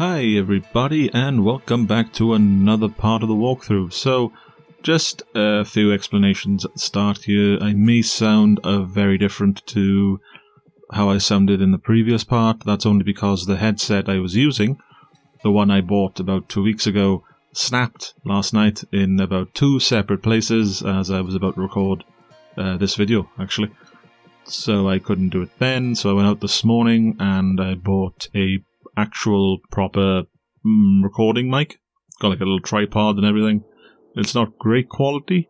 Hi everybody and welcome back to another part of the walkthrough. So, just a few explanations at the start here. I may sound uh, very different to how I sounded in the previous part. That's only because the headset I was using, the one I bought about two weeks ago, snapped last night in about two separate places as I was about to record uh, this video, actually. So I couldn't do it then, so I went out this morning and I bought a actual proper mm, recording mic. Got like a little tripod and everything. It's not great quality.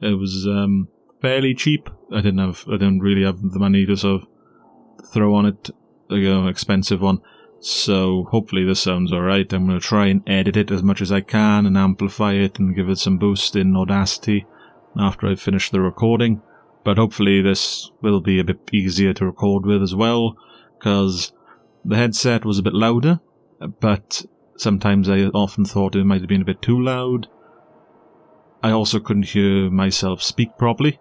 It was um, fairly cheap. I didn't have, I didn't really have the money to sort of throw on it, like an expensive one. So hopefully this sounds alright. I'm going to try and edit it as much as I can and amplify it and give it some boost in Audacity after I finish the recording. But hopefully this will be a bit easier to record with as well, because the headset was a bit louder, but sometimes I often thought it might have been a bit too loud. I also couldn't hear myself speak properly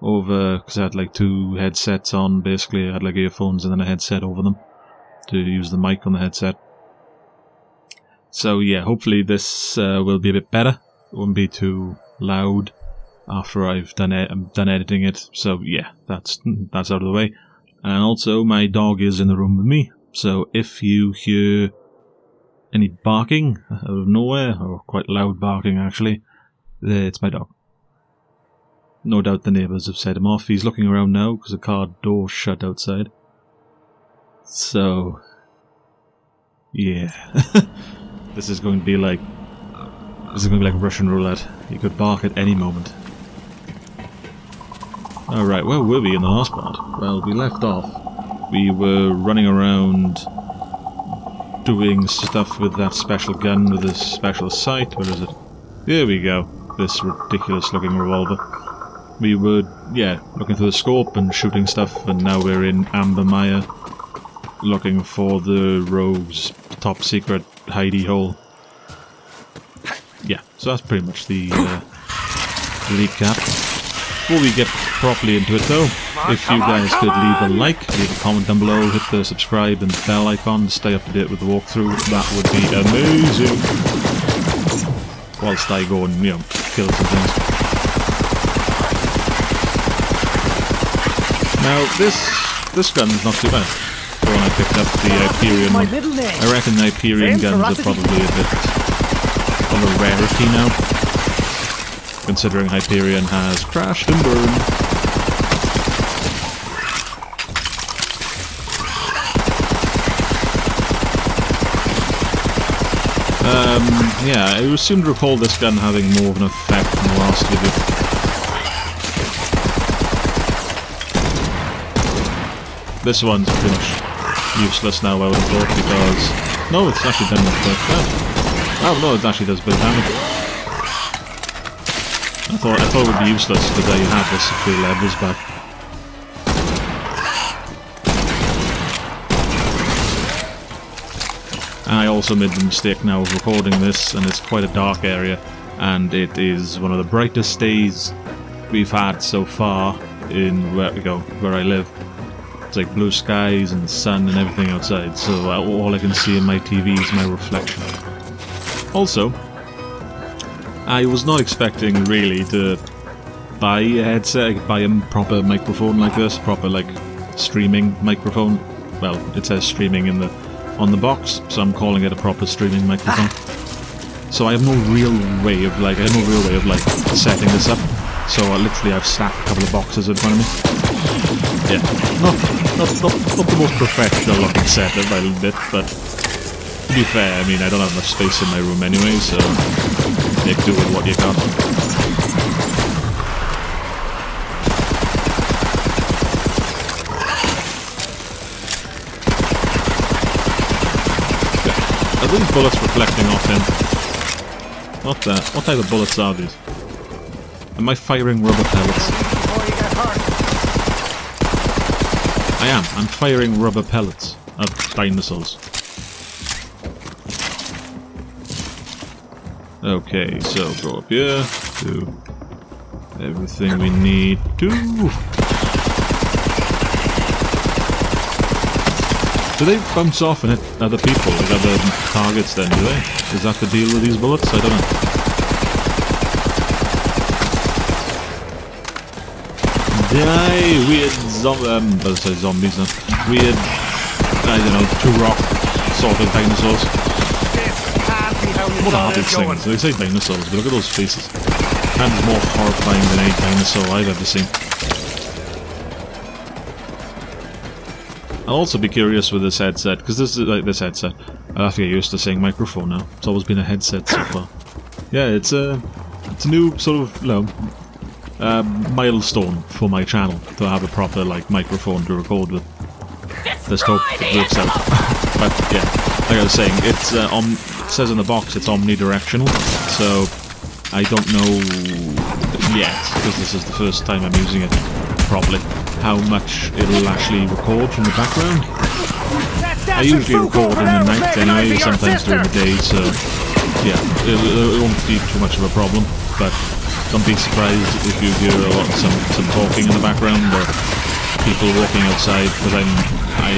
over because I had like two headsets on. Basically, I had like earphones and then a headset over them to use the mic on the headset. So yeah, hopefully this uh, will be a bit better. It won't be too loud after I've done it, done editing it. So yeah, that's that's out of the way. And also, my dog is in the room with me. So if you hear any barking out of nowhere, or quite loud barking actually, it's my dog. No doubt the neighbours have set him off. He's looking around now because the car door shut outside. So, yeah, this is going to be like this is going to be like Russian roulette. He could bark at any moment. Alright, where were we in the last part? Well, we left off. We were running around doing stuff with that special gun with a special sight. Where is it? Here we go. This ridiculous looking revolver. We were, yeah, looking through the scope and shooting stuff, and now we're in Ambermire looking for the rogue's top secret hidey hole. Yeah, so that's pretty much the uh, recap. Before we get properly into it though, if you guys could leave a like, leave a comment down below, hit the subscribe and bell icon to stay up to date with the walkthrough, that would be amazing. Whilst I go and, you know, kill some things. Now, this this gun's not too bad. The one I picked up, the Hyperion one. I reckon the Hyperion guns are probably a bit of a rarity now considering Hyperion has crashed and burned. Um, yeah, I seem to recall this gun having more of an effect than the last video. This one's pretty much useless now, I would have thought, because... No, it's actually done much damage. Oh no, it actually does a bit of damage. I thought I thought it would be useless because I had this a few levels back. I also made the mistake now of recording this, and it's quite a dark area, and it is one of the brightest days we've had so far in where we go, where I live. It's like blue skies and sun and everything outside, so uh, all I can see in my TV is my reflection. Also, I was not expecting really to buy a headset, buy a proper microphone like this, proper like streaming microphone. Well, it says streaming in the on the box, so I'm calling it a proper streaming microphone. So I have no real way of like, I have no real way of like setting this up. So uh, literally I've stacked a couple of boxes in front of me. Yeah, not, not, not, not the most professional looking setup by a bit, but to be fair, I mean, I don't have much space in my room anyway, so make do with what you got. Are these bullets reflecting off him? What the? What type of bullets are these? Am I firing rubber pellets? I am. I'm firing rubber pellets at dinosaurs. Okay, so go up here, do everything we need to. Do they bounce off and hit other people, like other targets then, do they? Is that the deal with these bullets? I don't know. Die, weird zom- um, I say zombies now. Weird, I don't know, two rock sort of dinosaurs. What are these things? They say dinosaurs, but look at those faces. That's more horrifying than any dinosaur I've ever seen. I'll also be curious with this headset, because this is like this headset. I have to get used to saying microphone now. It's always been a headset so far. Yeah, it's a it's a new sort of you know, uh, milestone for my channel to have a proper like microphone to record with. Let's hope it works out. but yeah, like I was saying, it's uh, om it says in the box it's omnidirectional, so I don't know yet because this is the first time I'm using it properly how much it'll actually record from the background. I usually record in the night anyway, sometimes during the day, so yeah, it, it, won't be too much of a problem, but don't be surprised if you hear a lot, some, some talking in the background or people walking outside, because I'm, I,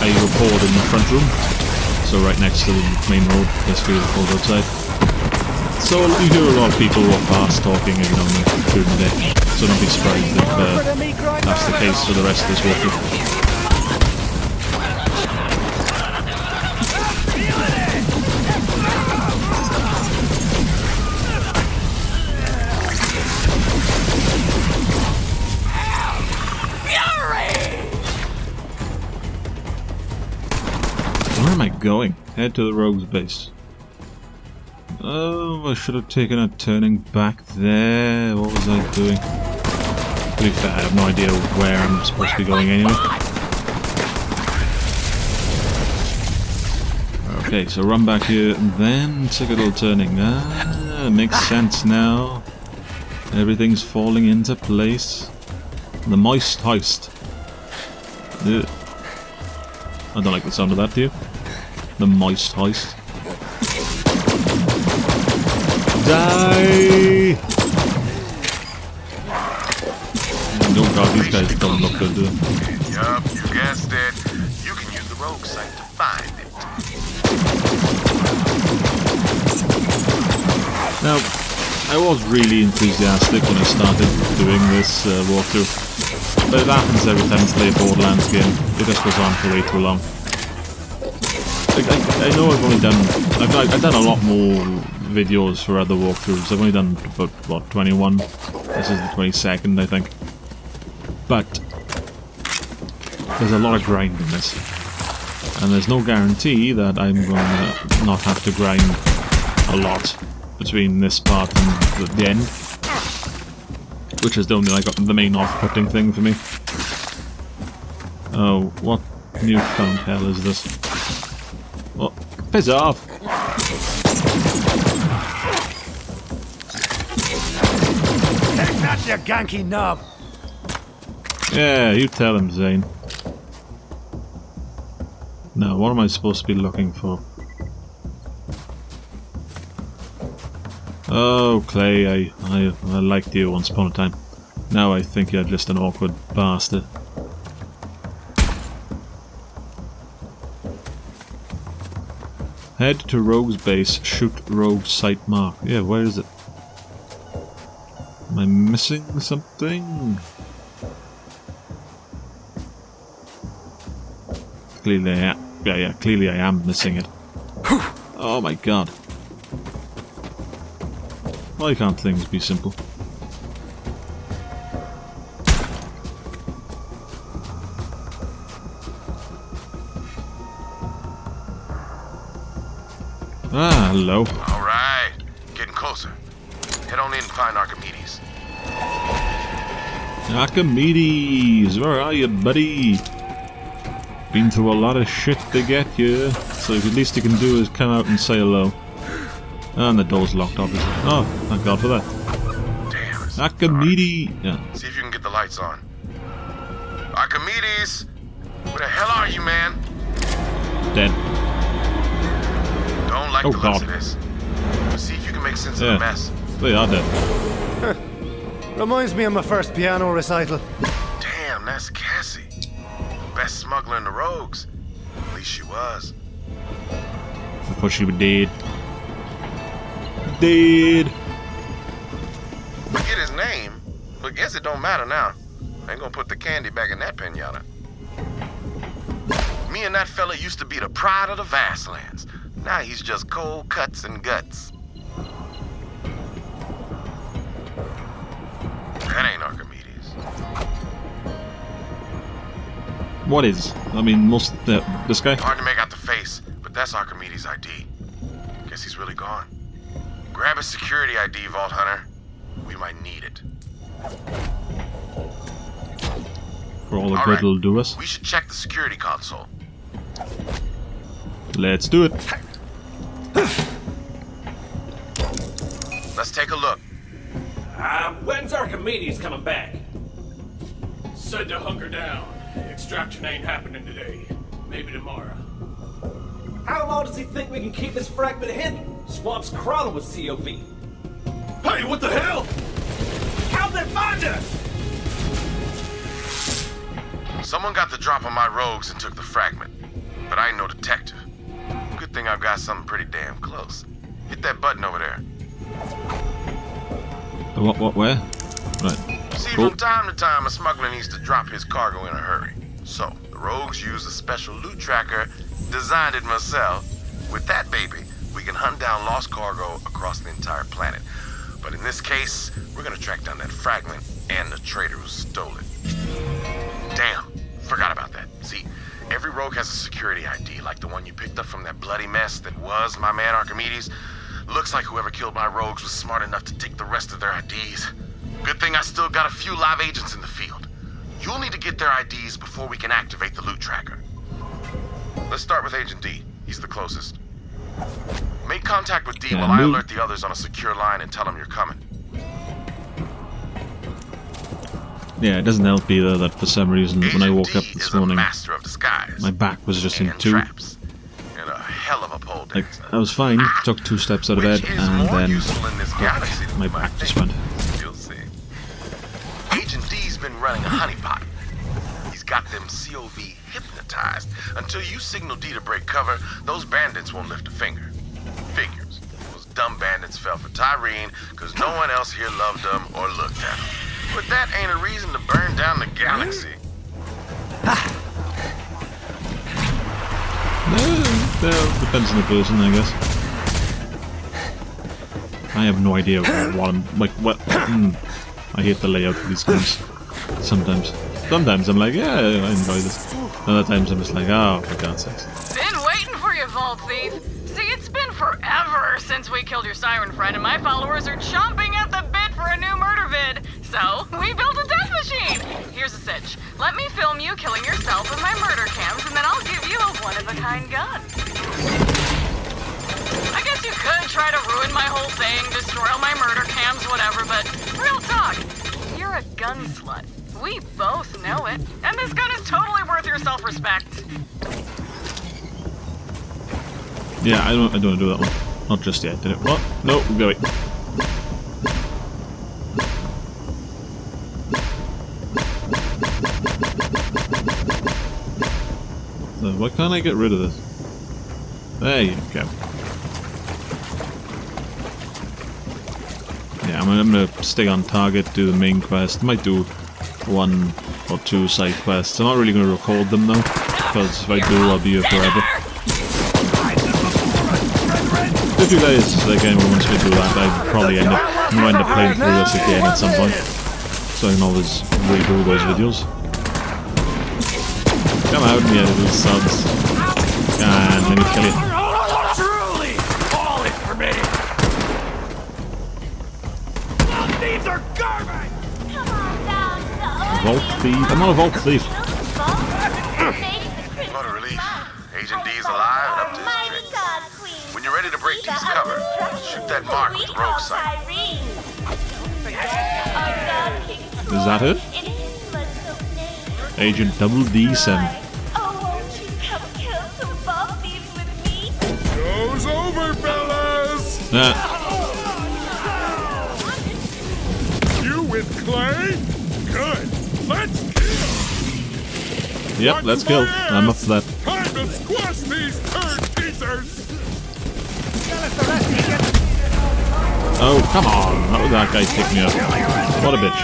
I record in the front room, so right next to the main road, basically the cold outside. So you hear a lot of people walk past talking and during the day so don't be surprised if uh, that's the case for the rest of this walkthrough. Where am I going? Head to the rogue's base. Oh, I should have taken a turning back there. What was I doing? To be fair, I have no idea where I'm supposed to be going anyway. Okay, so run back here and then take a little turning. Ah, makes sense now. Everything's falling into place. The moist heist. Ugh. I don't like the sound of that, do you? The moist heist. Die! No god, these guys don't look good, do they? Yup, you guessed it. You can use the rogue sight to find it. Now, I was really enthusiastic when I started doing this uh, walkthrough, but it happens every time I play a Borderlands game. It just goes on for way too long. I, I, I know I've only done I've, I've done a lot more videos for other walkthroughs. I've only done about what 21. This is the 22nd, I think. But there's a lot of grind in this. And there's no guarantee that I'm going to not have to grind a lot between this part and the, the end. Which is the only like the main off-putting thing for me. Oh, what newfound hell is this? Oh, piss off! You ganky knob! Yeah, you tell him, Zane. Now, what am I supposed to be looking for? Oh, Clay, I, I, I liked you once upon a time. Now I think you're just an awkward bastard. Head to Rogue's base, shoot Rogue's sight mark. Yeah, where is it? Am I missing something? Clearly I am. Yeah, yeah, clearly I am missing it. Oh my god. Why can't things be simple? Ah, hello. Alright, getting closer. Head on in and find Archimedes. Archimedes, where are you, buddy? Been through a lot of shit to get you, so the least you can do is come out and say hello. And the door's locked, obviously. Oh, thank God for that. Damn. Archimedes! Yeah. See if you can get the lights on. Archimedes! Where the hell are you, man? dead. Don't like Oh, the looks God. of this. See if you can make sense Yeah. of the mess. They are dead. Reminds me of my first piano recital. Damn, that's Cassie. Best smuggler in the rogues. At least she was. Before she was dead. Dead. Forget his name, but guess it don't matter now. Ain't gonna put the candy back in that pinata. Me and that fella used to be the pride of the Vastlands. Now he's just cold cuts and guts. What is? I mean, most uh, this guy. Hard to make out the face, but that's Archimedes' ID. Guess he's really gone. Grab his security ID, Vault Hunter. We might need it. For all the All good right. it'll do us. We should check the security console. Let's do it. Let's take a look. Uh, when's Archimedes coming back? Said to hunker down. Extraction ain't happening today. Maybe tomorrow. How long does he think we can keep this fragment hidden? Swamp's crawling with COV. Hey, what the hell? How'd they find us? Someone got the drop on my rogues and took the fragment. But I ain't no detective. Good thing I've got something pretty damn close. Hit that button over there. What? What? Where? Right. See, Cool. from time to time, a smuggler needs to drop his cargo in a hurry. So, the rogues use a special loot tracker, designed it myself. With that baby, we can hunt down lost cargo across the entire planet. But in this case, we're gonna track down that fragment and the traitor who stole it. Damn, forgot about that. See, every rogue has a security ID, like the one you picked up from that bloody mess that was my man Archimedes. Looks like whoever killed my rogues was smart enough to take the rest of their IDs. Good thing I still got a few live agents in the field. You'll need to get their IDs before we can activate the loot tracker. Let's start with Agent D. He's the closest. Make contact with D Can while I alert the others on a secure line and tell them you're coming. Yeah, it doesn't help either that for some reason when I woke D up this morning, master of disguise. my back was just in two. traps. And a hell of a pole Like. I was fine, ah, took two steps out of bed, and then in this galaxy than my back just went. Got them COV hypnotized. Until you signal D to break cover, those bandits won't lift a finger. Figures. Those dumb bandits fell for Tyreen because no one else here loved them or looked at them. But that ain't a reason to burn down the galaxy. No, depends on the person, I guess. I have no idea what I'm like. What? hmm. I hate the layout of these games. Sometimes, sometimes I'm like, yeah, I enjoy this. Other times I'm just like, oh, for God's sakes. Been waiting for you, Vault Thief. See, it's been forever since we killed your siren friend, and my followers are chomping at the bit for a new murder vid. So, we built a death machine. Here's a sitch. Let me film you killing yourself with my murder cams, and then I'll give you a one-of-a-kind gun. I guess you could try to ruin my whole thing, destroy all my murder cams, whatever, but real talk, you're a gun slut. We both know it. And this gun is totally worth your self-respect. Yeah, I don't, I don't want to do that one. Not just yet. Did it? What? No, wait. So why can't I get rid of this? There you go. Yeah, I'm, I'm gonna stay on target, do the main quest. Might do one or two side quests. I'm not really gonna record them though, because if I do, I'll be here forever. If you guys again wants me to do that, I probably end up end up playing through this again at some point. So I can always redo those videos. Come out, you little subs. And let me kill you. Vault thief? I'm not a vault thief. What a relief. Agent D's alive and up to his tricks. When you're ready to break D's cover, shoot that mark with the rogue sight. Is that it? Agent Double D7. Oh, won't you come kill some vault thieves with me? Show's over, fellas! Ah, You with Clay? Yep, let's kill. I'm up for that. Time to squash these turd teasers! Oh, come on! How did that guy pick me up? What a bitch.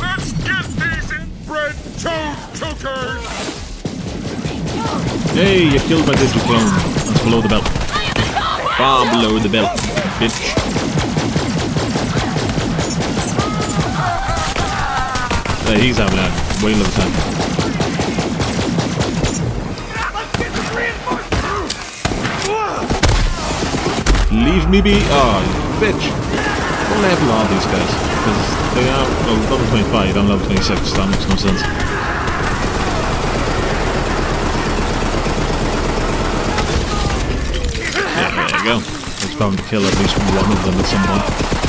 Let's get these inbred toad chokers! Hey, you killed my Digiclone. That's below the belt. Far below the belt, bitch. Hey, he's having a whale of time. Leave me be. Oh, bitch. What level are these guys? Because they are well, level 25 and level 26. That makes no sense. Yeah, there you go. It's bound to kill at least one of them at some point.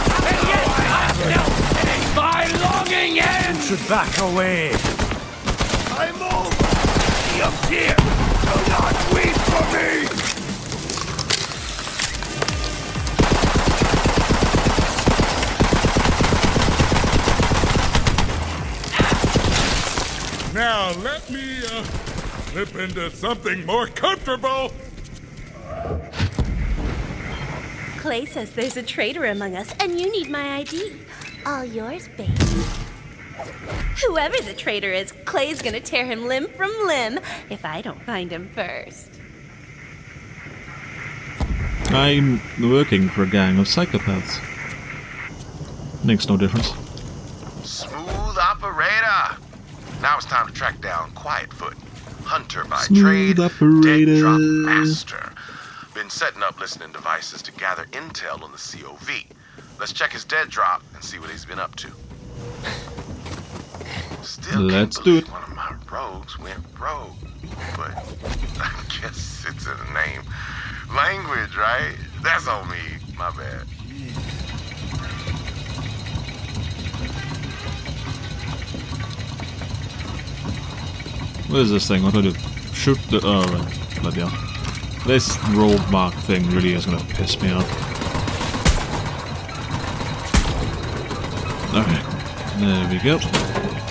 Should back away. I'm over! He up here! Do not weep for me! Now let me, uh, slip into something more comfortable! Clay says there's a traitor among us, and you need my ID. All yours, baby. Whoever the traitor is, Clay's gonna tear him limb from limb if I don't find him first. I'm working for a gang of psychopaths. Makes no difference. Smooth operator. Now it's time to track down Quietfoot, hunter by Smooth trade, operator. dead drop master. Been setting up listening devices to gather intel on the COV. Let's check his dead drop and see what he's been up to. Still Let's do it. One of my rogues went rogue, but I guess it's in the name. Language, right? That's on me. My bad. What is this thing? What do I do? Shoot the. Oh, right. Bloody hell. This rogue mark thing really is gonna piss me off. Alright. There we go.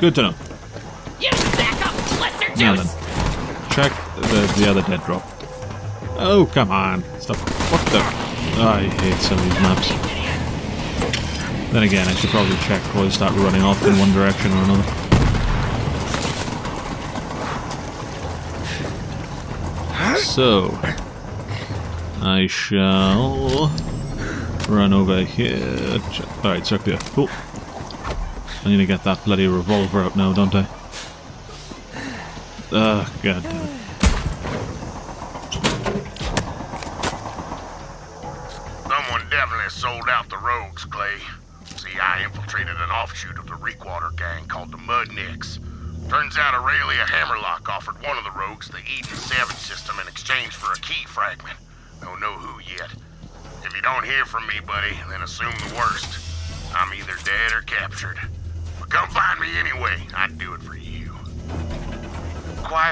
Good to know. You sack of blister Now then. Check the, the other dead drop. Oh, come on. Stop. What the? I hate some of these maps. Then again, I should probably check before I start running off in one direction or another. So, I shall run over here. Alright, circle here. Cool. I need to get that bloody revolver out now, don't I? Oh, god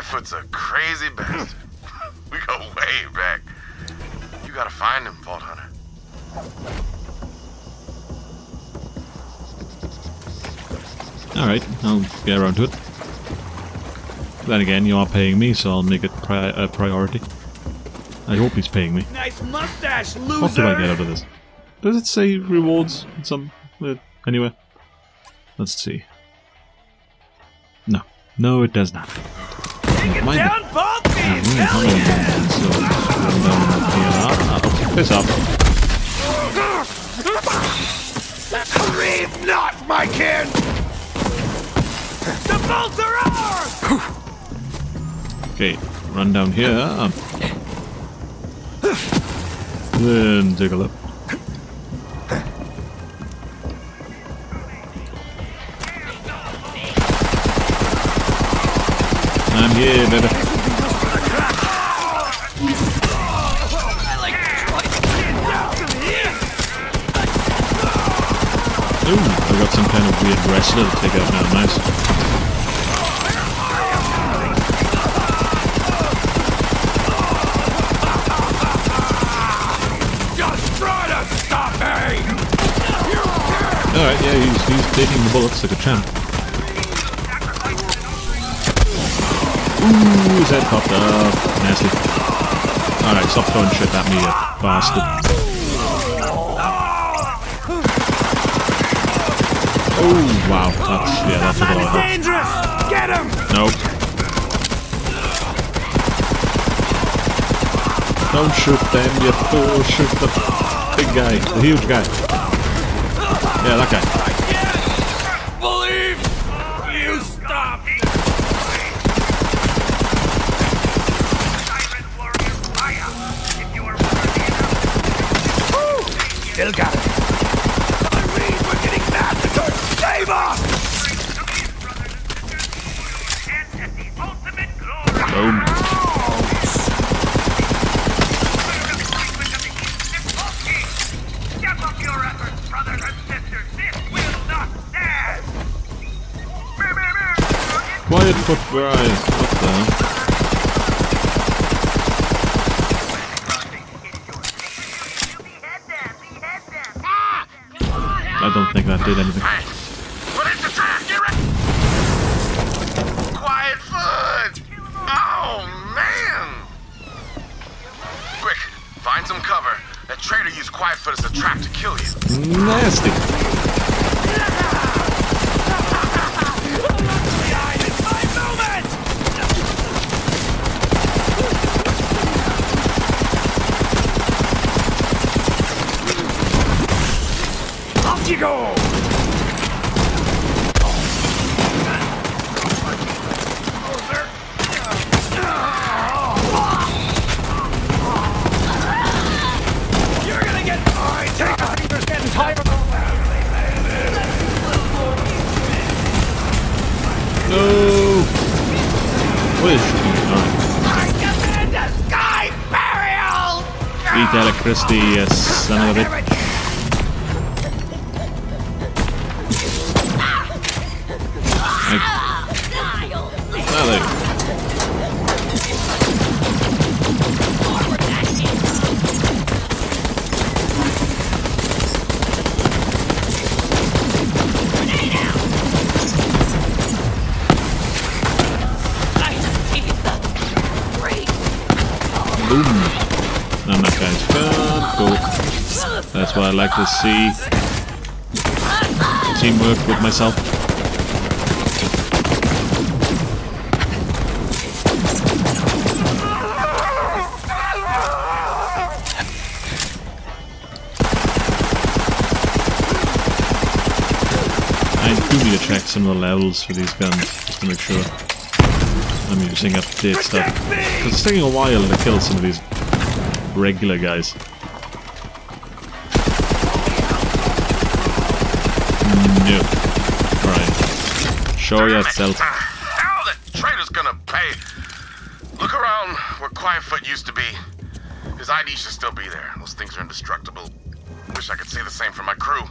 Quietfoot's a crazy bastard. we go way back. You gotta find him, Vault Hunter. Alright, I'll get around to it. Then again, you are paying me, so I'll make it pri- a priority. I hope he's paying me. Nice mustache, loser! What did I get out of this? Does it say rewards in some... Uh, anyway. Let's see. No. No, it does not. Take it Mind down, Bob! Mm, Hell yeah! So. Ah, ah, piss off. Grieve not, my kin! The bolts are ours! Okay, run down here. Then take a look. Yeah, baby. Ooh, I got some kind of weird wrestler to take out now, nice. Alright, yeah, he's, he's taking the bullets like a champ. Ooh, his head popped up. Nasty. Alright, stop throwing shit at me, you bastard. Oh, wow. That's, yeah, that a lot of. Dangerous! Get him! Nope. Don't shoot them, you fool. Shoot the big guy, the huge guy. Yeah, that guy. Still got it. Marines, we're getting massacred! Save us! Boom. Step up your efforts, brothers and sisters. This will not stand. Quietfoot rise. What the hell? I don't think that did anything. But son like to see. Teamwork with myself. I do need to check some of the levels for these guns, just to make sure I'm using up-to-date stuff. 'Cause It's taking a while to kill some of these regular guys. No. Alright. Show yourself. Ah, now the traitor's gonna pay. Look around where Quietfoot used to be. His ID should still be there. Those things are indestructible. Wish I could say the same for my crew.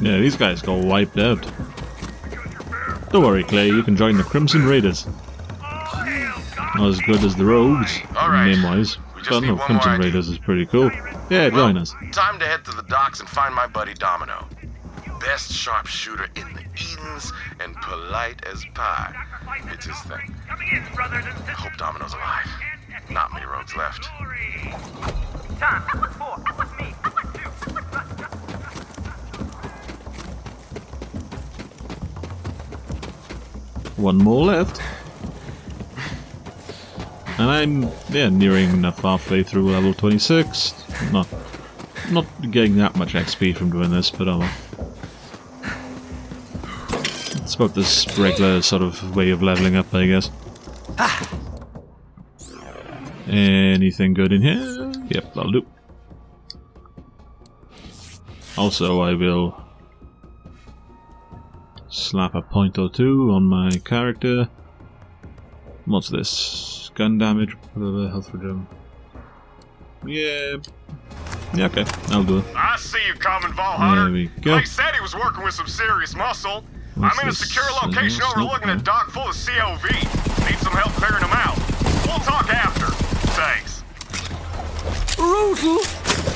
Yeah, these guys got wiped out. Don't worry, Clay, you can join the Crimson Raiders. Oh, Not as good as the Rogues, Alright. name-wise. We just But need no, one Crimson more ID. Raiders is pretty cool. Yeah, join us. Time to head to the docks and find my buddy Domino. Best sharpshooter in the Edens and polite as pie. It's his thing. Coming in, brothers. Hope Domino's alive. Not many rogues left. Tom, that was four. That was me. That was two. That was One more left. And I'm, yeah, nearing halfway through level 26. Not, not getting that much XP from doing this, but well. It's about this regular sort of way of leveling up, I guess. Anything good in here? Yep, that'll do. Also, I will slap a point or two on my character. What's this? Gun damage, blah, blah, health regen. Yeah. Yeah, okay. I'll do it. I see you coming, Vault Hunter. There we go. He said he was working with some serious muscle. What's I'm in a secure location this overlooking a dock full of COV. Need some help clearing them out. We'll talk after. Thanks. Breathe!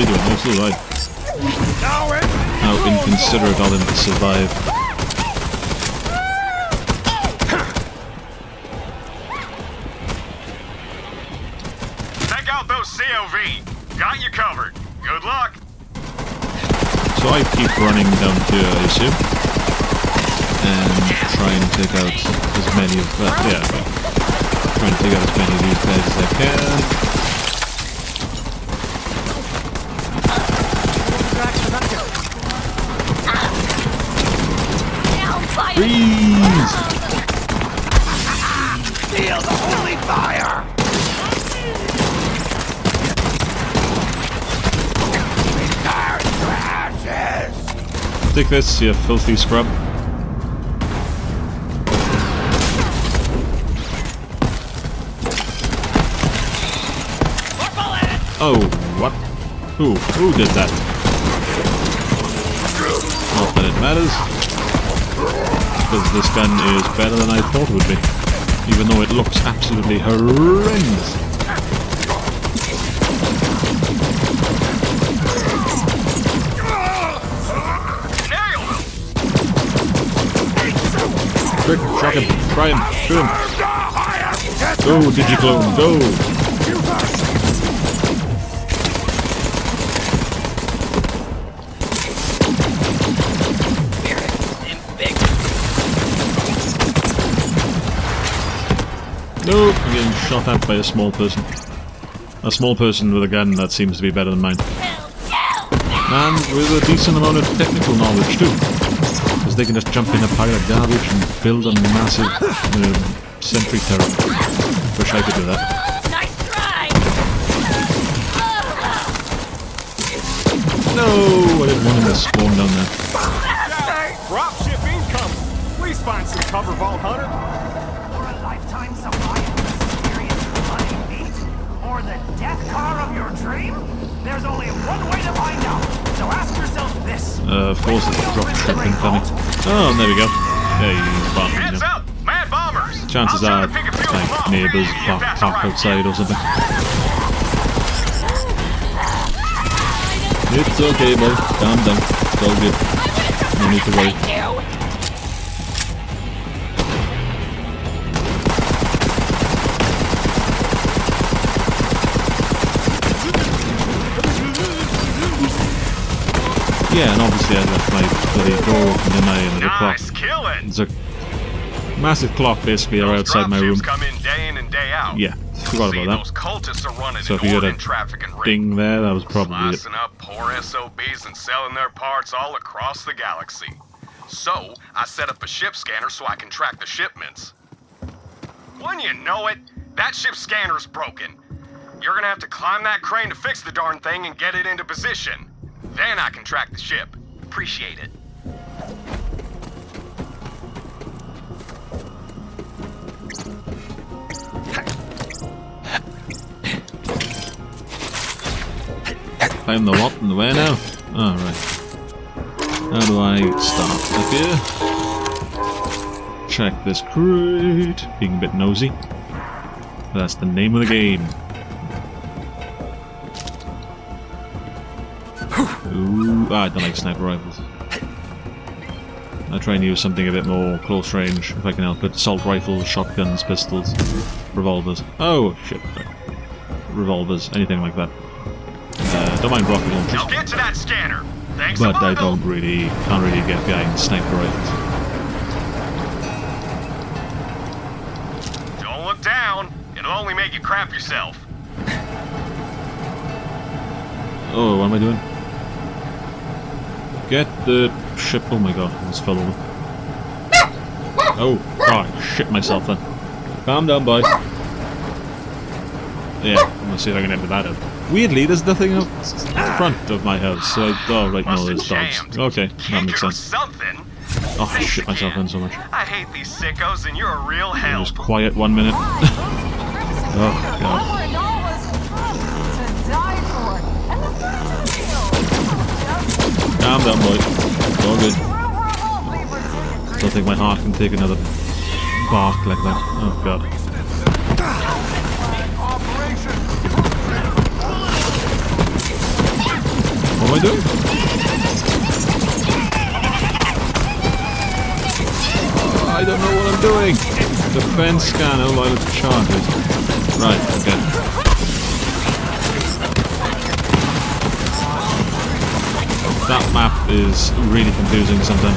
Doing? Oh, still alive. Now. How inconsiderate of him to survive. Take out those COV. Got you covered. Good luck. So I keep running down here, I assume. And try and take out as many of that. Yeah, well, trying to take out as many of these guys as I can. Freeze! Feel the holy fire. Take this, you filthy scrub. Oh, what? Who? Who did that? Not that it matters. Because this gun is better than I thought it would be. Even though it looks absolutely horrendous. Quick, shock him, try him, shoot him. Go, Digiclone, go! Nope, I'm getting shot at by a small person. A small person with a gun that seems to be better than mine. And with a decent amount of technical knowledge too. Because they can just jump in a pile of garbage and build a massive uh, sentry turret. Wish I could do that. Nice try! No, I didn't want him to spawn down there. Dropship incoming. Please find some cover, Vault Hunter. Or the death car of your dream? There's only one way to find out. So ask yourself this. Uh, of course, it's a drop ship incoming. Oh, there we go. Yeah, he's barking Heads up. Mad bombers. Chances are, pick a few like, neighbours park, park outside or something. It's okay, boy. Calm down. It's all good. No need to worry. Yeah, and obviously I left my bloody door open and I up Nice killing. There's a massive clock basically Those outside my room. come in day in and day out. Yeah, forgot See, about that. cultists are running So if you had a. Ding there, that was probably it. Slicing up poor SOBs and selling their parts all across the galaxy. So, I set up a ship scanner so I can track the shipments. When you know it, that ship scanner's broken. You're gonna have to climb that crane to fix the darn thing and get it into position. Then I can track the ship. Appreciate it. Climb the what and the where now? Ah, Alright. How do I start? Up here. Check this crate. Being a bit nosy. That's the name of the game. Ooh, ah, I don't like sniper rifles. I try and use something a bit more close range if I can help it. Assault rifles, shotguns, pistols, revolvers. Oh, shit. Revolvers, anything like that. Uh, don't mind rocket launchers. Now get to that scanner. Thanks But I don't really, can't really get behind sniper rifles. Don't look down. It'll only make you crap yourself. Oh, what am I doing? Get the ship. Oh my god, it's fell over. Oh, God, shit myself then. Calm down, boy. Yeah, I'm gonna see if I can enter that. Weirdly, there's nothing up front of my house, so... Oh, right, no, there's dogs. Okay, that makes sense. Something. Oh, I shit myself in so much. I hate these sickos, and you're a real hell. just quiet one minute. oh, God. Calm down, boy. It's all good. Don't think my heart can take another bark like that. Oh, God. What am I doing? I don't know what I'm doing. Defense scanner while it charges. Right, okay. That map is really confusing sometimes.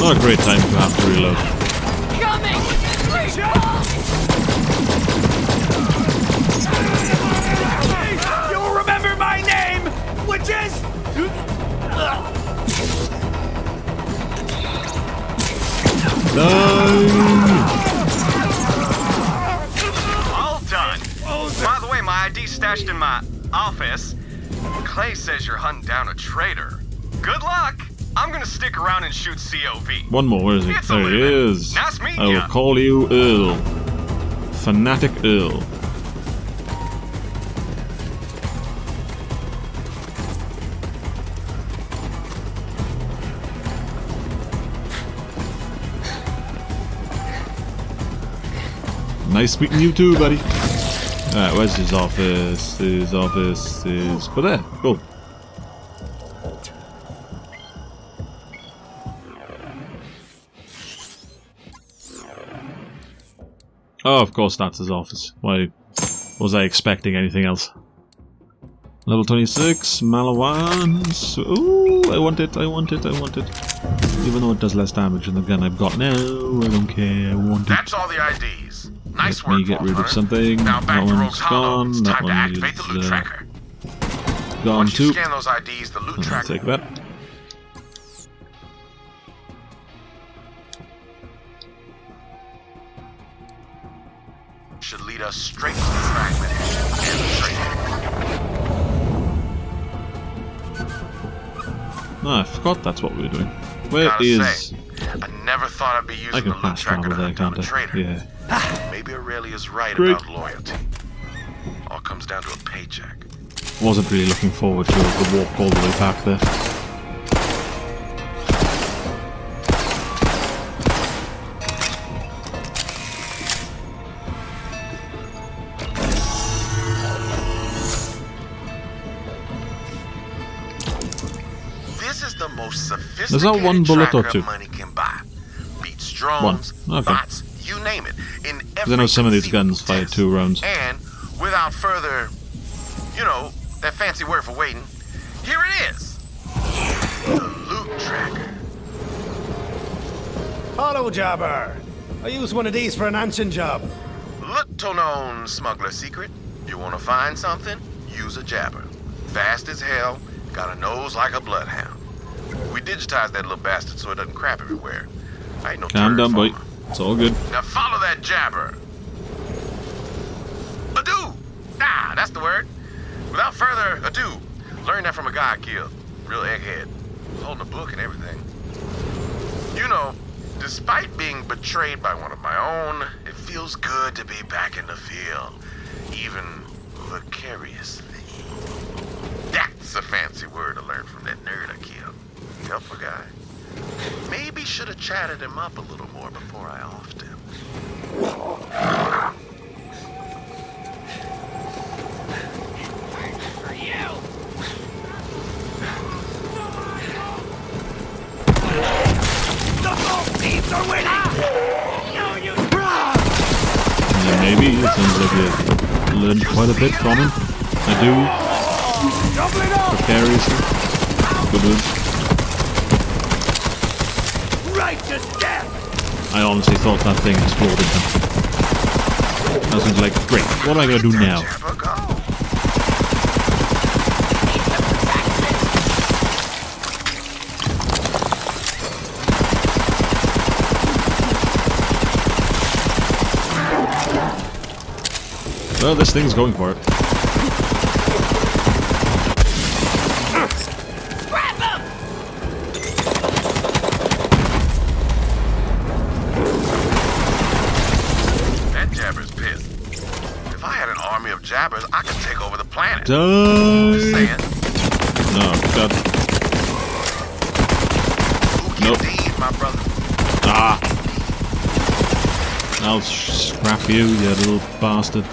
Not a great time to have to reload. All done. By the way, my ID's stashed in my office. Clay says you're hunting down a traitor. Good luck. I'm gonna stick around and shoot COV. One more, where is he? It's There he is. Nice meeting I will ya. call you Earl. Fanatic Earl. Nice meeting you too, buddy. Alright, where's his office? His office is... But there, cool. Oh, of course that's his office. Why was I expecting anything else? Level 26, Maliwans. Ooh, I want it, I want it, I want it. Even though it does less damage than the gun I've got now, I don't care, I want it. That's all the IDs. Nice Let me work, get rid of something. Now That back to one's Rogue's Hollow. gone, It's that time to one activate the is, loot uh, tracker. Gone Once too. scan those IDs, the loot I'll tracker take that. should lead us straight to the fragment and the tracker. No, I forgot that's what we were doing. Where is? Say, I never thought I'd be using I can the loot fast tracker to hunt down can't a I? traitor. Yeah. Maybe Aurelia's right Great. about loyalty. All comes down to a paycheck. Wasn't really looking forward to the walk all the way back there. This is the most sophisticated There's not one bullet or two? money can buy. Beats drones, One. Okay. bots, Because I know some of these guns fire test. two rounds. And without further, you know, that fancy word for waiting, here it is. The loot tracker. Hello, Jabber. I use one of these for an ancient job. Little known smuggler secret. You wanna find something? Use a jabber. Fast as hell, got a nose like a bloodhound. We digitized that little bastard so it doesn't crap everywhere. I ain't no Calm turd down, boy. It's all good. Now follow that jabber. Ado! Ah, that's the word. Without further ado, learn that from a guy I killed. Real egghead. Holding a book and everything. You know, despite being betrayed by one of my own, it feels good to be back in the field. Even vicariously. That's a fancy word I learned from that nerd I killed. Helpful guy. Maybe should have chatted him up a little more before I offed him. Yeah, maybe. It sounds like you learned quite a bit from him. I do. Precariously. Good words. righteous death! I honestly thought that thing exploded. I was like, great, what am I going to do now? Well, this thing's going for it. Die! No, God. Nope. My brother. Ah! I'll scrap you, you little bastard.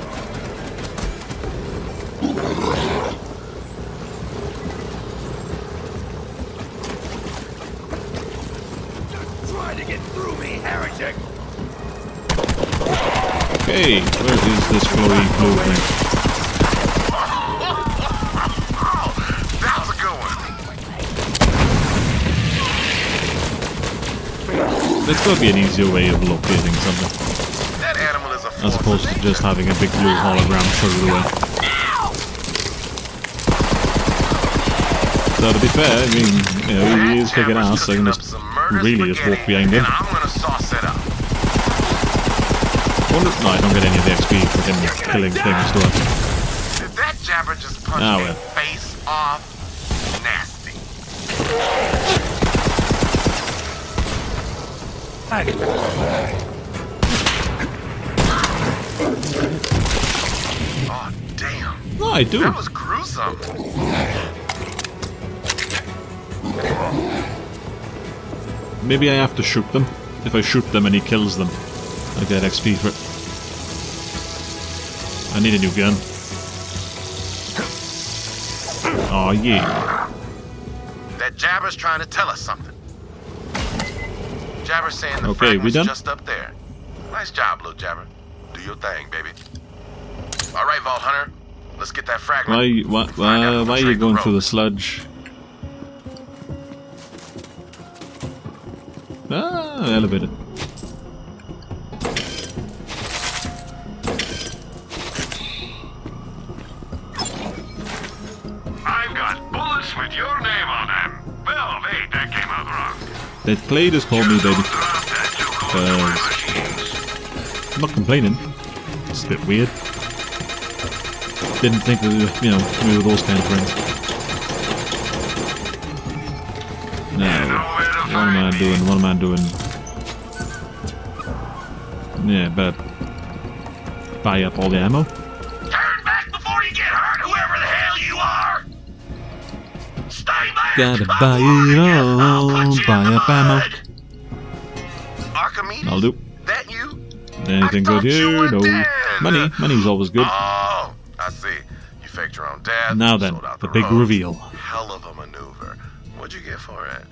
One. There's got to be an easier way of locating something, That animal is a as opposed to just having a big blue hologram further away. So to be fair, I mean, you know, he is kicking ass, so I can just really just walk behind him. And I'm gonna sauce it up. Wonder, no, I don't get any of the XP for him killing things, do I? Did that Jabber just punch me well. face off? Nasty. Oh, damn. No, I do. That was gruesome. Maybe I have to shoot them. If I shoot them and he kills them, I get XP for it. I need a new gun. Oh yeah. That Jabber's trying to tell us something. Jabber's saying the Okay, we done? just up there. Nice job, little Jabber. Do your thing, baby. All right, Vault Hunter. Let's get that fragment. Why, why, why, why are you going through the sludge? Ah, elevated. I've got bullets with your wrong. They just called me baby. That. I'm not complaining. It's a bit weird. Didn't think that, you know, we were those kind of friends. Now, what am I doing? What am I doing? Yeah, but buy up all the ammo. Gotta buy it all, buy the up ammo. Archimedes? I'll do. That you? Anything good here? No. dead. Money. Money's always good. Oh, I see. You faked your own death. Now then, out the big reveal. Hell of a maneuver. What'd you get for it?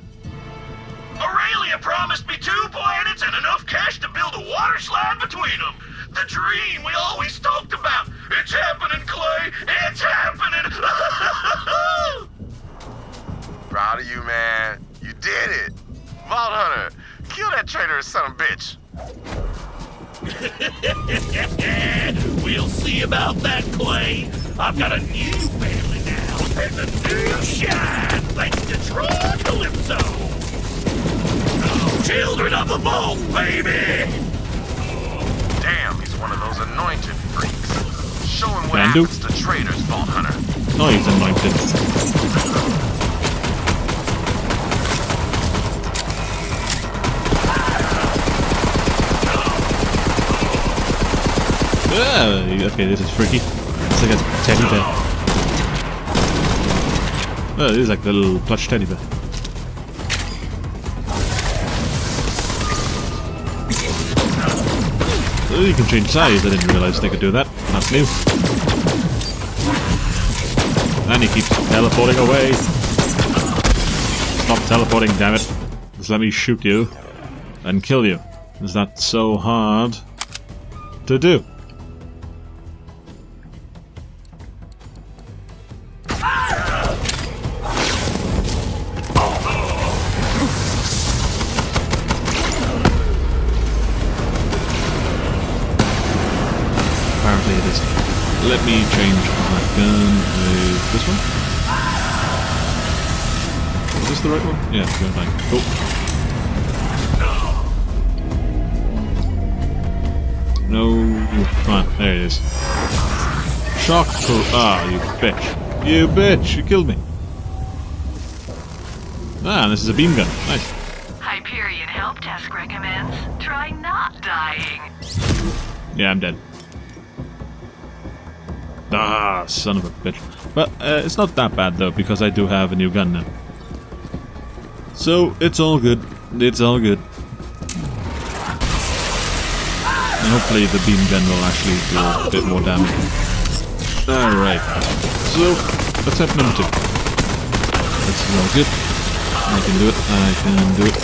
Aurelia promised me two planets and enough cash to build a water slide between them. The dream we always talked about. It's happening, Clay. It's happening. Proud of you, man. You did it. Vault Hunter, kill that traitorous son of a bitch. we'll see about that, Clay. I've got a new family now, and a new shine thanks to Troy Calypso. Oh, children of the vault, baby. Damn, he's one of those anointed freaks. Show him what Can do. happens to traitors, Vault Hunter. Oh, he's anointed. Ah, okay, this is freaky. It's like a teddy bear. Oh, this is like the little plush teddy bear. Oh, you can change size. I didn't realize they could do that. That's new. And he keeps teleporting away. Stop teleporting, damn it. Just let me shoot you and kill you. Is that so hard to do? Pro- ah, you bitch. You bitch, you killed me. Ah, this is a beam gun. Nice. Hyperion help desk recommends try not dying. Yeah, I'm dead. Ah, son of a bitch. But uh, it's not that bad though, because I do have a new gun now. So, it's all good. It's all good. And hopefully the beam gun will actually do a bit more damage. Alright. So, let's have number two. This is all good. I can do it. I can do it.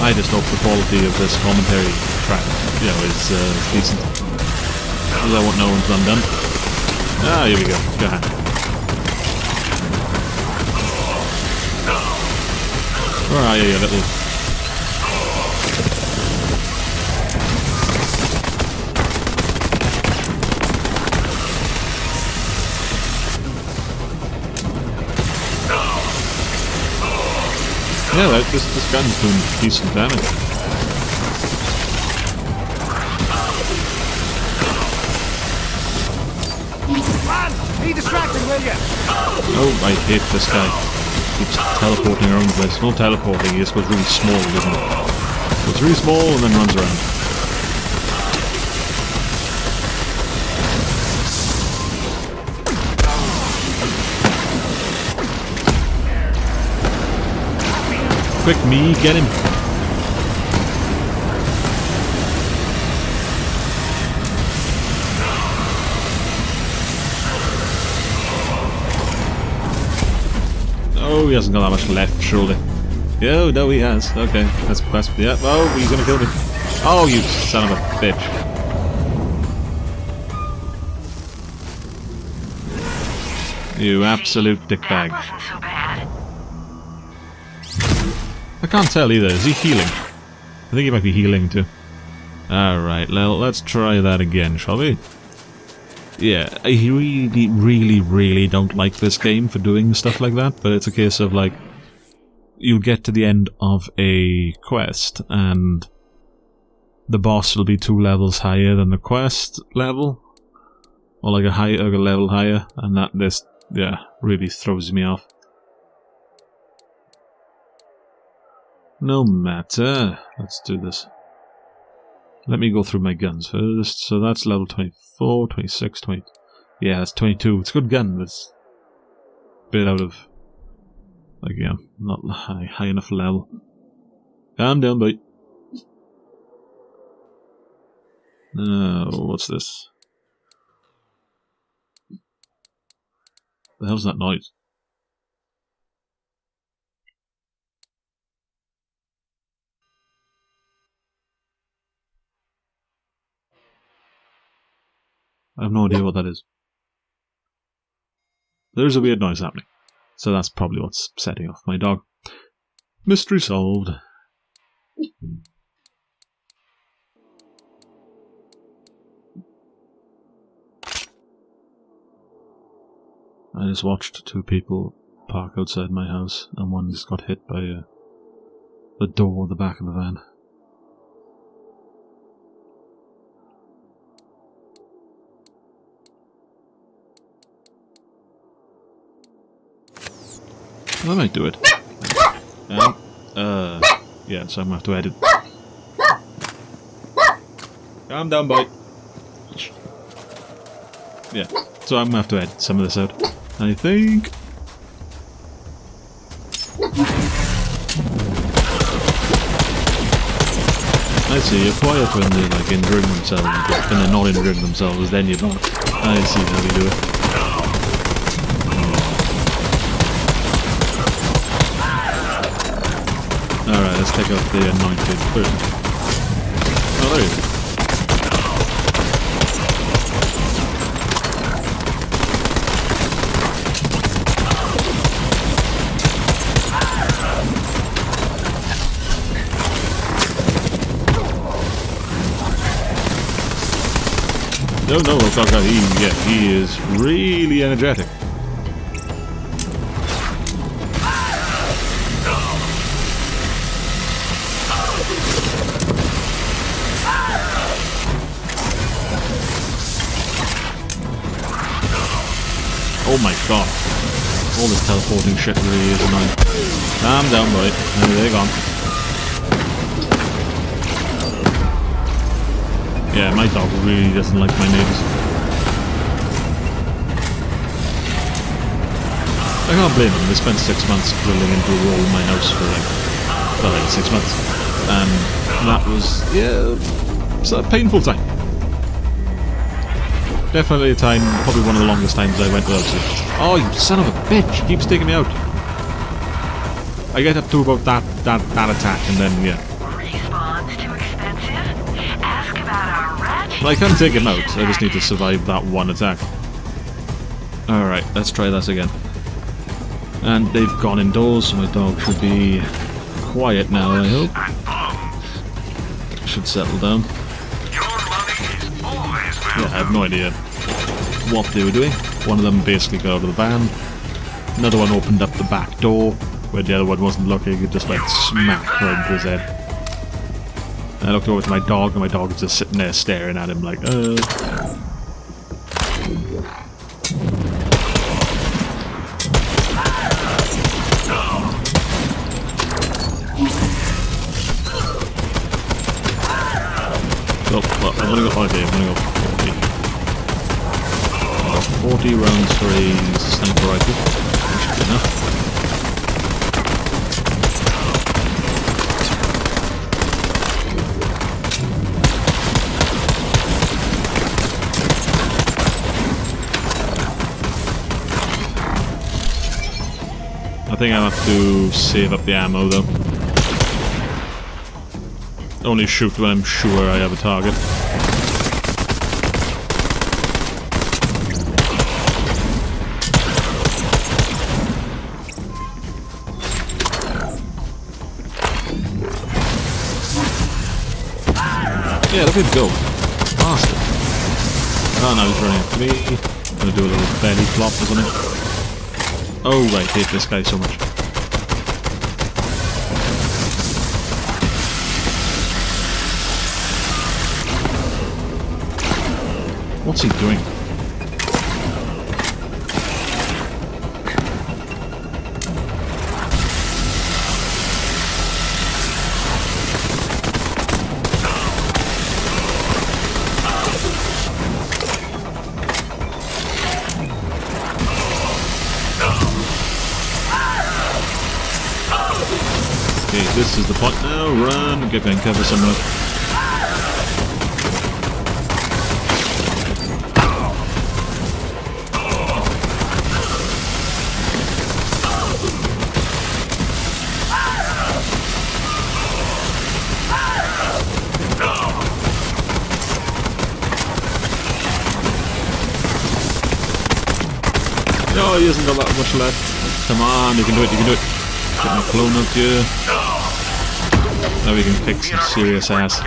I just hope the quality of this commentary track, you know, is uh, decent. Because I want no one's undone. Ah, here we go. Go ahead. Where are you, you little... Yeah, that, this, this gun's doing decent damage. Man, be distracted, will you? Oh, I hate this guy. Keeps teleporting around the place. Not teleporting, he just goes really small, doesn't he? Goes really small and then runs around. Quick, me, get him. Oh, he hasn't got that much left, surely. Oh, no, he has. Okay, that's that's yeah. Oh, he's gonna kill me. Oh, you son of a bitch! You absolute dickbag. I can't tell either. Is he healing? I think he might be healing too. Alright, well, let's try that again, shall we? Yeah, I really, really, really don't like this game for doing stuff like that, but it's a case of like, you'll get to the end of a quest, and the boss will be two levels higher than the quest level, or like a higher a level higher, and that this, yeah, really throws me off. No matter. Let's do this. Let me go through my guns first. So that's level 24, 26, 20. Yeah, that's 22. It's a good gun, but it's a bit out of. Like, yeah, not high, high enough level. Calm down, boy. No, what's this? The hell's that noise? I have no idea what that is. There's a weird noise happening. So that's probably what's setting off my dog. Mystery solved. I just watched two people park outside my house, and one just got hit by uh, the door of the back of the van. I might do it. Um, uh, yeah, so I'm gonna have to edit. Calm down, boy. Yeah, so I'm gonna have to edit some of this out. I think. I see, you're quiet when they're like injuring themselves, but when they're not injuring themselves, then you're not. I see how you do it. Alright, let's take out the anointed person. Oh, there he is. No, no, Osaka, he, yeah, he is really energetic. God. All this teleporting shit really is annoying. Calm down, boy. No, they're gone. Yeah, my dog really doesn't like my neighbours. I can't blame them. They spent six months drilling into a wall in my house for like, well, like six months. And that was, yeah, it's a painful time. Definitely a time, probably one of the longest times I went without sleep. Oh, you son of a bitch! He keeps taking me out. I get up to about that that that attack, and then yeah. Respawn's too expensive? Ask about our ratchet. Well, I can take him out. I just need to survive that one attack. All right, let's try this again. And they've gone indoors, so my dog should be quiet now. I hope. Should settle down. Yeah, I have no idea what they were doing. One of them basically got out of the van. Another one opened up the back door, where the other one wasn't looking. It just went smack right into his head. I looked over to my dog, and my dog was just sitting there staring at him like, uh. Oh, well, I'm gonna go. Okay, I'm gonna go 40. 40 rounds for a sniper rifle. Enough. I think I'll have to save up the ammo though. Only shoot when I'm sure I have a target. Yeah, look at him go. Bastard. Oh no, he's running after me. I'm Gonna do a little belly flop or something. Oh right, hate this guy so much. What's he doing? Get and cover someone. No, he hasn't got that much left. Come on, you can do it, you can do it. Get my clone up here. Now we can kick some serious ass.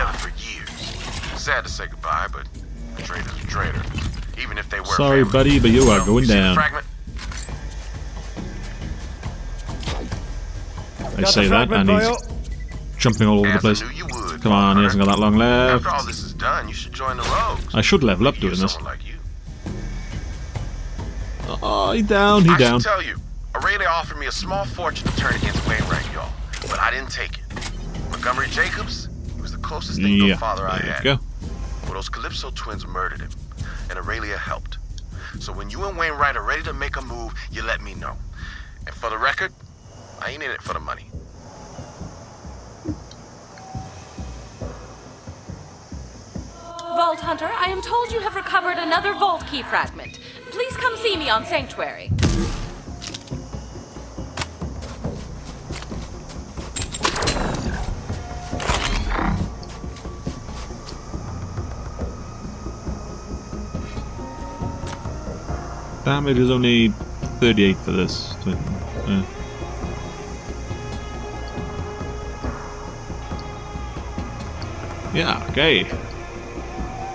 Sad to say goodbye, but a traitor's a traitor. Even if they were Sorry, family. buddy, but you are Well, going see the down. fragment? I say that, and he's jumping all over the As I place. would, Come on, he hasn't got that long left. After all this is done, you should join the Rogues. I should level up doing this. someone like you. Oh, he down, he I down. should tell you, Aurelia offered me a small fortune to turn against Wainwright, y'all, but I didn't take it. Montgomery Jakobs, he was the closest thing to a father I there you had. go. Well, those Calypso twins murdered him, and Aurelia helped. So when you and Wainwright are ready to make a move, you let me know. And for the record, I ain't in it for the money. Vault Hunter, I am told you have recovered another Vault Key fragment. Please come see me on Sanctuary. Damage is only 38 for this. So, yeah. Yeah, okay.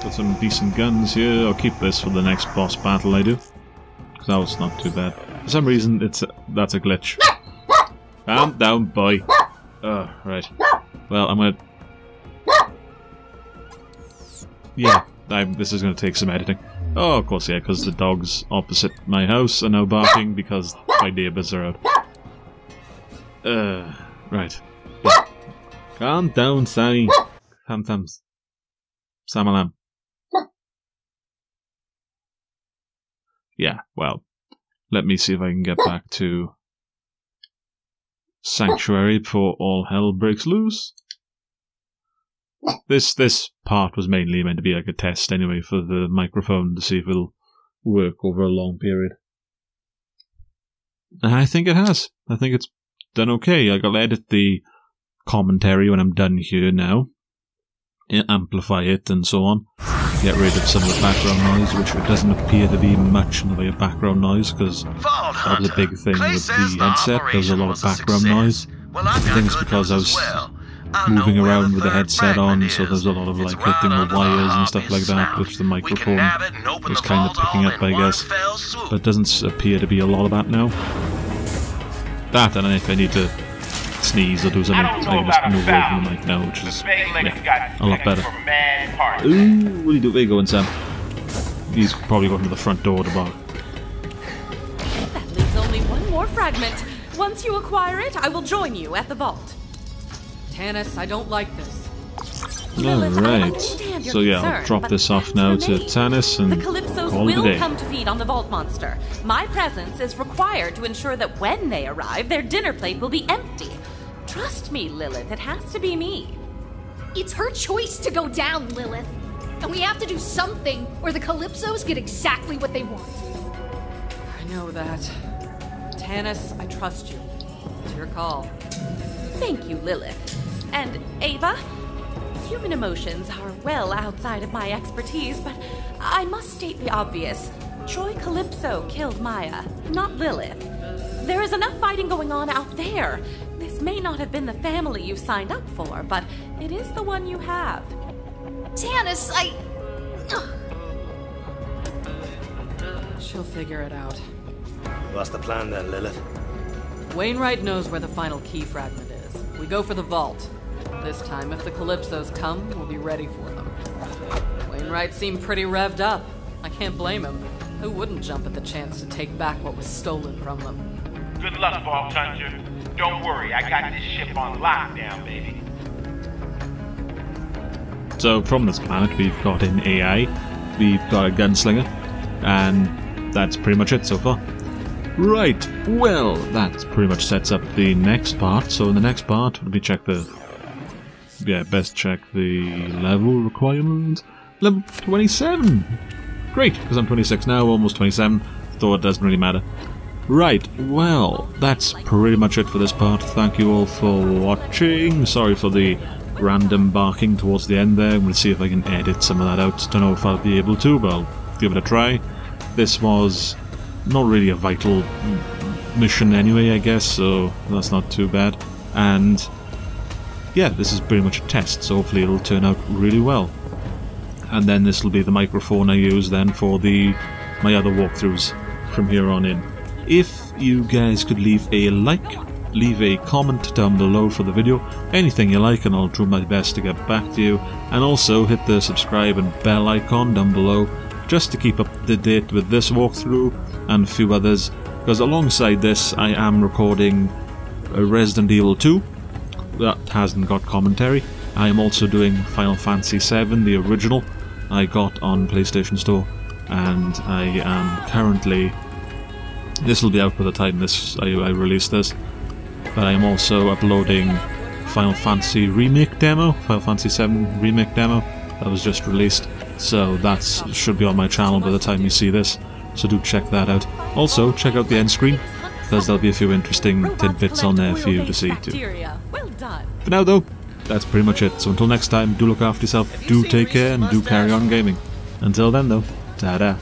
Got some decent guns here. I'll keep this for the next boss battle I do. Because that was not too bad. For some reason, it's a, that's a glitch. Calm down, boy. Oh, right. Well, I'm gonna... Yeah, I'm, this is gonna take some editing. Oh, of course, yeah, because the dogs opposite my house are now barking because my neighbours are out. Uh, right. Yeah. Calm down, Sammy. Tam tams. Samalam. Yeah, well, let me see if I can get back to Sanctuary before all hell breaks loose. This this part was mainly meant to be like a test anyway for the microphone to see if it'll work over a long period. And I think it has. I think it's done okay. I'll edit the commentary when I'm done here now. Amplify it and so on. Get rid of some of the background noise, which doesn't appear to be much in the way of background noise, because that was a big thing with the headset. There was a lot of background noise. I think it's because I was moving around with the headset on, so there's a lot of like hitting the wires and stuff like that, which the microphone was kind of picking up, I guess. But it doesn't appear to be a lot of that now. That, and if I need to sneeze or do something, I can just move away from the mic now, which is yeah, a lot better. Ooh, what are you doing? Where you going, Sam? He's probably going to the front door to bar. That leaves only one more fragment. Once you acquire it, I will join you at the vault. Tannis, I don't like this. Alright, so yeah, I'll drop this off now to Tannis and the Calypsos call it a will day. come to feed on the vault monster. My presence is required to ensure that when they arrive, their dinner plate will be empty. Trust me, Lilith, it has to be me. It's her choice to go down, Lilith. And we have to do something, or the Calypsos get exactly what they want. I know that. Tannis, I trust you. It's your call. Thank you, Lilith. And Ava? Human emotions are well outside of my expertise, but I must state the obvious. Troy Calypso killed Maya, not Lilith. There is enough fighting going on out there. This may not have been the family you signed up for, but it is the one you have. Tannis, I. She'll figure it out. What's the plan then, Lilith? Wainwright knows where the final key fragment is. We go for the vault. This time, if the Calypsos come, we'll be ready for them. Wainwright seemed pretty revved up. I can't blame him. Who wouldn't jump at the chance to take back what was stolen from them? Good luck, Vault Hunter. Don't worry, I got this ship on lockdown, baby. So from this planet we've got an AI, we've got a gunslinger, and that's pretty much it so far. Right, well, that pretty much sets up the next part. So in the next part, let me check the... Yeah, best check the level requirement. Level 27! Great, because I'm 26 now, almost 27, though it doesn't really matter. Right, well, that's pretty much it for this part. Thank you all for watching. Sorry for the random barking towards the end there. I'm going to see if I can edit some of that out. Don't know if I'll be able to, but I'll give it a try. This was not really a vital mission anyway, I guess, so that's not too bad. And yeah, this is pretty much a test, so hopefully it'll turn out really well. And then this will be the microphone I use then for the my other walkthroughs from here on in. If you guys could leave a like, leave a comment down below for the video, anything you like, and I'll do my best to get back to you. And also hit the subscribe and bell icon down below just to keep up to date with this walkthrough and a few others. Because alongside this, I am recording a Resident Evil 2 that hasn't got commentary. I am also doing Final Fantasy VII, the original, I got on PlayStation Store, and I am currently. This will be out by the time this I, I release this, but I am also uploading Final Fantasy remake demo, Final Fantasy VII remake demo that was just released. So that should be on my channel by the time you see this. So do check that out. Also check out the end screen because there'll be a few interesting tidbits on there for you to see too. Done. For now though, that's pretty much it. So until next time, do look after yourself, do take care, and do carry on gaming. Until then though, ta-da.